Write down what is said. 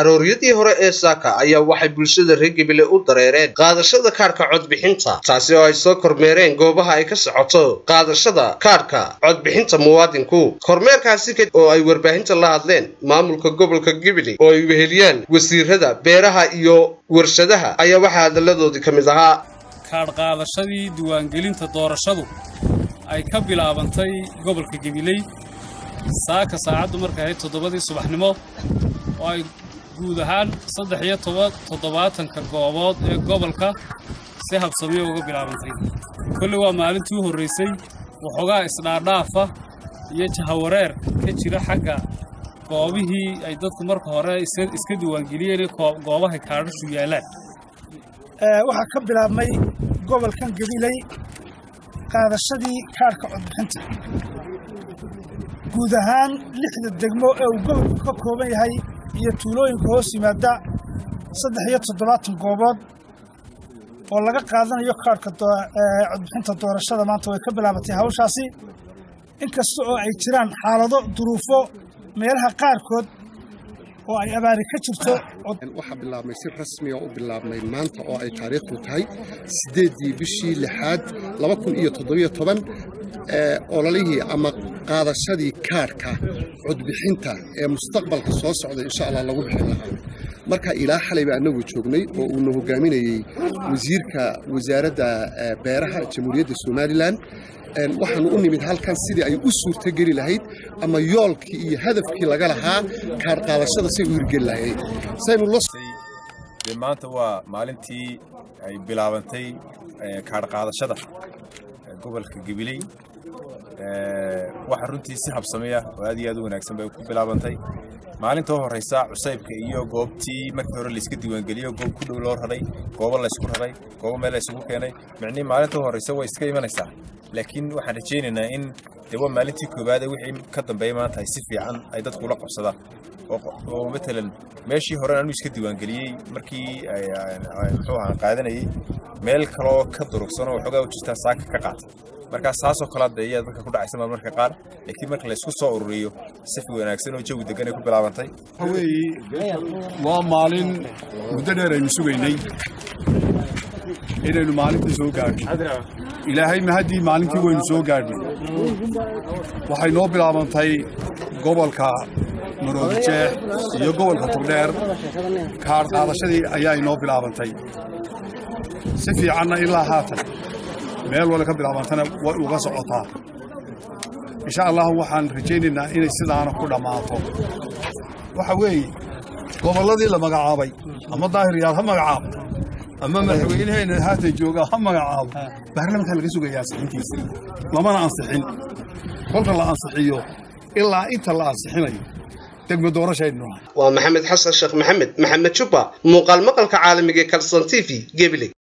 arooryadii hore ee saaka ayaa waxay bulshada reer gebile u dareereen qaadashada kaarhka codbixinta taasi oo ay soo kormeereen goobaha ay ka socoto qaadashada kaarhka codbixinta muwaadinku. Kormeerkaasi ka oo ay warbaahinta la hadleen maamulka gobolka gebile oo ay weheliyaan wasiirada beeraha iyo warshadaha ayaa waxaa hadalladoodii ka mid ahaa. Kaadh qaadashadii diiwaangelinta doorashadu ay ka bilaabantay gobolka gabiley saaka saacaddu markay ahayd toddobadii subaxnimo oo ay guud ahaan saddex iyo toddobaatanka goobood ee gobolka si habsamiyo uga bilaabantay. Kolley waa maalintii u horraysay waxoogaa isdhaadhaafa iyo jahawareer ka jira xagga goobihii ay dadku marka hore iska diiwaangeliyeen goobahay kaadhashu yaallaan waxaa ka bilaabmay gobolkan gabiley qaadashadii kaadhka codbixinta. Guud ahaan lixda degmo ee uu gobolku ka kooban yahay iyo tuulooyinka hoos yimaada saddex iyo toddobaatan goobood oo laga qaadanayo kaadhka codbixinta doorashada maanta way ka bilaabatay hawshaasi. Inkasta oo ay jiraan xaalado duruufo meelaha qaarkood oo ay abaari ka jirto waxaa bilaabmay si rasmiga u bilaabmay maanta oo ay taariikhdu tahay siddeeddii bishii lixaad laba kun iyo toddobiyo toban ololihii ama qaadashadii kaarhka codbixinta ee mustaqbalka soo socda insha allah lagu bixin lahaa marka ilaa xalayba annagu joognay oo uuna hogaaminayey wasiirka wasaaradda beeraha jamhuuriyadda somalilan waxaanu u nimid halkan sidii ay u suurtogeli lahayd ama yoolkii iyo hadafkii laga lahaa kaar qaadashada say u hirgeli lahayd dee maanta waa maalintii ay bilaabantay kaar qaadashada gobolka gabiley waxa runtii si habsameya oo aad iyo aad u wanaagsan bay ku bilaabantay maalinta u horraysa cusaybka iyo goobtii markii hore layska diiwaangeliyo goob ku dhow loo raray goobo laysku raray goobo meel laysugu keenay. Micnii maalinta u horraysa way iska imanaysaa. Laakiin waxaan rajaynaynaa in dee waa maalintii koowaad ee wixii ka dambeeya maanta ay si fiican ay dadku ula qabsadaan. Oo matalan meeshii hore anu iska diiwaangeliyey markii muxuu ahaa qaadanayey meel kaloo ka durugsan oo waxoogaa u jirtaa saaka ka qaatay markaa saasoo kale hadda dadka ku dhacaysa marmarka qaar laakiin marka laysku soo ururiyo sifi wanaagsan oo jawi degan ay ku bilaabantay. Weeye waa maalin muddo dheer aynu sugaynay. Inaynu maalintii soo gaadhnay. Ilaahay mahaddii maalintii waynu soo gaadhnay. Waxay noo bilaabantay gobolka maroodijeex iyo gobolka togdheer kaar qaadashadii ayaa inoo bilaabantay. Si fiicanna ilaa haatan meel wale ka bilaabantana way uga socotaa. Insha allah waxaan rajaynaynaa inay sidaana ku dhammaato. Waxa weeye gobolladii la magacaabay ama daahiryaal ha magacaabo ama madaxweyneheenna haatan jooga ha magacaabo baarlamankaa laga sugayaa ansixintiisa lamana ansixin. Kolka la ansixiyo ilaa inta la ansixinayo degmo doorashaynu waa maxamed xasan sheekh maxamed maxamed jubba muuqaal maqalka caalamiga ee kalson t v gebile